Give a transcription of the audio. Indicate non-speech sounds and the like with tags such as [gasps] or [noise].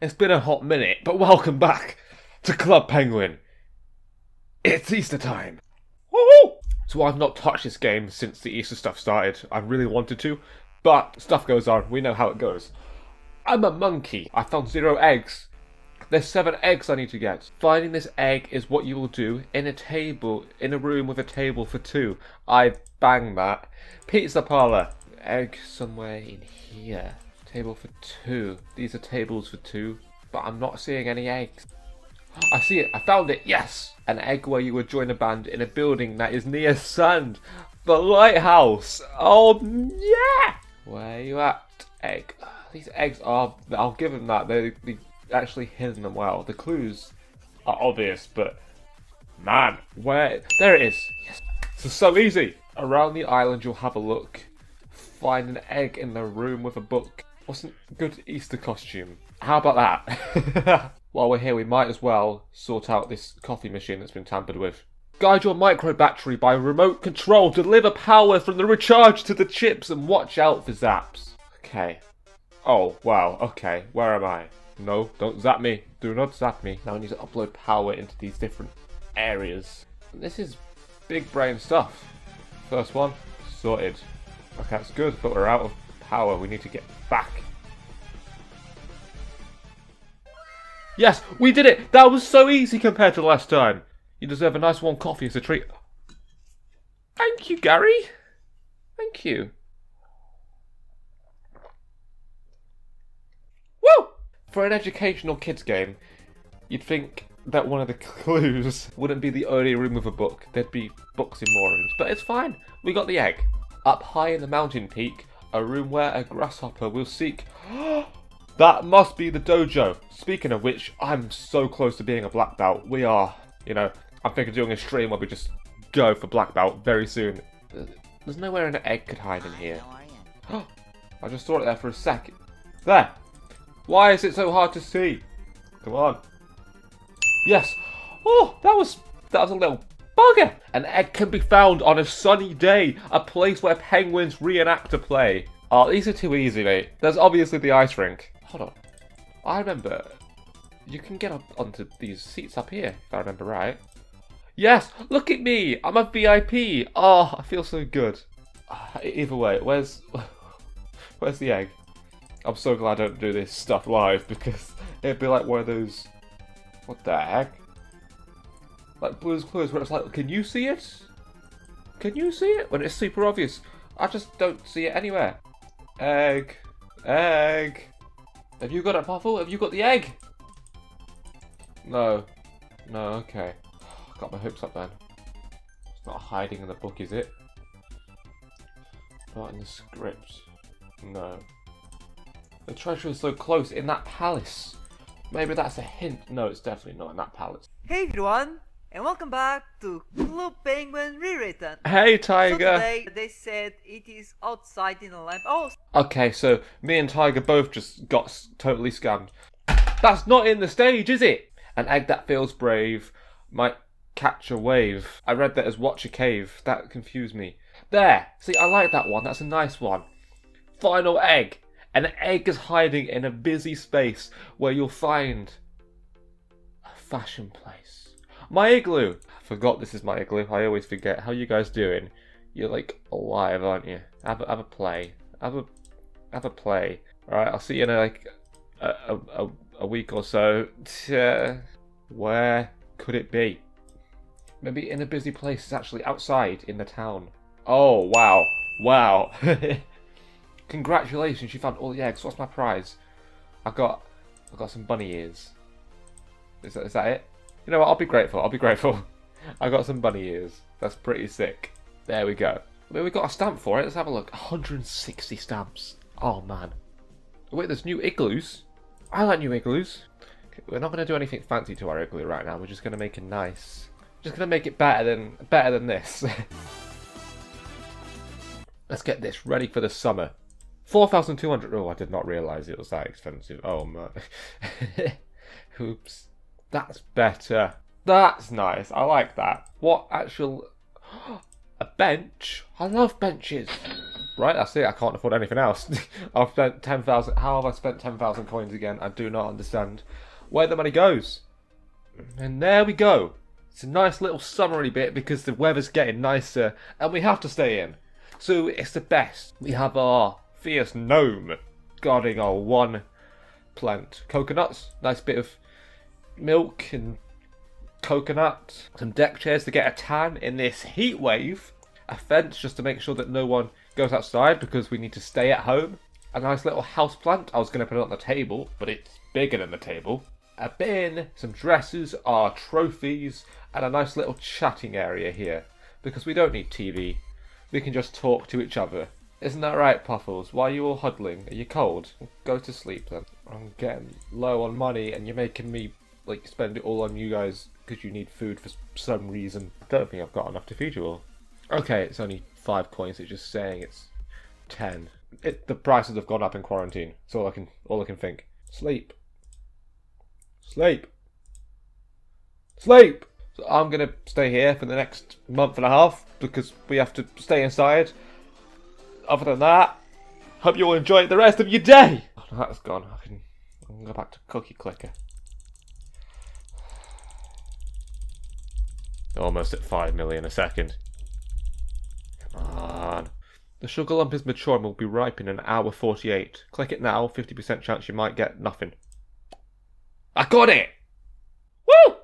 It's been a hot minute, but welcome back to Club Penguin. It's Easter time. Woo! So I've not touched this game since the Easter stuff started. I really wanted to, but stuff goes on. We know how it goes. I'm a monkey. I found zero eggs. There's seven eggs I need to get. Finding this egg is what you will do in a table, in a room with a table for two. I bang that. Pizza parlor. Egg somewhere in here. Table for two. These are tables for two, but I'm not seeing any eggs. [gasps] I see it. I found it. Yes! An egg where you would join a band in a building that is near sand. The lighthouse. Oh, yeah! Where you at, egg? [sighs] These eggs are... I'll give them that. They, they actually hidden them well. The clues are obvious, but... Man, where... There it is. Yes. Is so easy. Around the island, you'll have a look. Find an egg in the room with a book. What's a good Easter costume? How about that? [laughs] While we're here, we might as well sort out this coffee machine that's been tampered with. Guide your micro battery by remote control. Deliver power from the recharge to the chips and watch out for zaps. Okay. Oh, wow. Okay. Where am I? No, don't zap me. Do not zap me. Now I need to upload power into these different areas. This is big brain stuff. First one, sorted. Okay, that's good, but we're out of power. We need to get back. Yes, we did it! That was so easy compared to last time. You deserve a nice warm coffee as a treat. Thank you, Gary. Thank you. Woo! For an educational kids game, you'd think that one of the [laughs] clues wouldn't be the only room with a book. There'd be books in more rooms, but it's fine. We got the egg. Up high in the mountain peak, a room where a grasshopper will seek. [gasps] that must be the dojo. Speaking of which, I'm so close to being a black belt. We are, you know, I'm thinking of doing a stream where we just go for black belt very soon. There's nowhere an egg could hide in here. I [gasps] just saw it there for a second. There! Why is it so hard to see? Come on. Yes! Oh, that was that was a little bugger! An egg can be found on a sunny day, a place where penguins reenact a play. Oh, these are too easy, mate. There's obviously the ice rink. Hold on. I remember you can get up onto these seats up here, if I remember right. Yes, look at me! I'm a VIP! Oh, I feel so good. Uh, either way, where's [laughs] where's the egg? I'm so glad I don't do this stuff live [laughs] because it'd be like one of those. What the heck? Like Blue's Clues, where it's like, can you see it? Can you see it? When it's super obvious. I just don't see it anywhere. Egg. Egg. Have you got it, Puffle? Have you got the egg? No. No, okay. [sighs] Got my hopes up then. It's not hiding in the book, is it? Not in the script. No. The treasure is so close in that palace. Maybe that's a hint. No, it's definitely not in that palace. Hey everyone, and welcome back to Club Penguin Rewritten. Hey Tiger. So today they said it is outside in a lamp. Oh, Okay, so me and Tiger both just got s- totally scammed. That's not in the stage, is it? An egg that feels brave might catch a wave. I read that as watch a cave. That confused me. There! See, I like that one. That's a nice one. Final egg. An egg is hiding in a busy space where you'll find a fashion place. My igloo. I forgot this is my igloo. I always forget. How you guys doing? You're like alive, aren't you? Have a, have a play. Have a have a play. All right. I'll see you in like a a, a, week or so. Uh, where could it be? Maybe in a busy place. It's actually outside in the town. Oh wow, wow! [laughs] Congratulations, you found all the eggs. What's my prize? I got, I got some bunny ears. Is that is that it? You know what? I'll be grateful. I'll be grateful. [laughs] I got some bunny ears. That's pretty sick. There we go. I mean, we got a stamp for it. Let's have a look. 160 stamps. Oh man. Wait, there's new igloos. I like new igloos. Okay, we're not going to do anything fancy to our igloo right now. We're just going to make it nice. Just going to make it better than better than this. [laughs] Let's get this ready for the summer. 4,200. Oh, I did not realise it was that expensive. Oh, man. [laughs] Oops. That's better. That's nice. I like that. What actual... [gasps] A bench? I love benches. Right, that's it. I can't afford anything else. [laughs] I've spent 10,000. How have I spent 10,000 coins again? I do not understand where the money goes. And there we go. It's a nice little summery bit because the weather's getting nicer and we have to stay in. So it's the best. We have our fierce gnome guarding our one plant. Coconuts, nice bit of milk and coconut. Some deck chairs to get a tan in this heat wave. A fence just to make sure that no one goes outside because we need to stay at home. A nice little house plant. I was going to put it on the table, but it's bigger than the table. A bin, some dresses, our trophies, and a nice little chatting area here because we don't need TV. We can just talk to each other. Isn't that right, Puffles? Why are you all huddling? Are you cold? Go to sleep then. I'm getting low on money and you're making me like spend it all on you guys because you need food for some reason. I don't think I've got enough to feed you all. Okay, it's only five coins. It's just saying it's ten. It, the prices have gone up in quarantine. That's all I can all I can think. Sleep. Sleep. Sleep. So I'm gonna stay here for the next month and a half because we have to stay inside. Other than that, hope you all enjoy the rest of your day. Oh, that's gone. I can, I can go back to Cookie Clicker. Almost at 5 million a second. Come on. The sugar lump is mature and will be ripe in an hour 48. Click it now, 50% chance you might get nothing. I got it! Woo!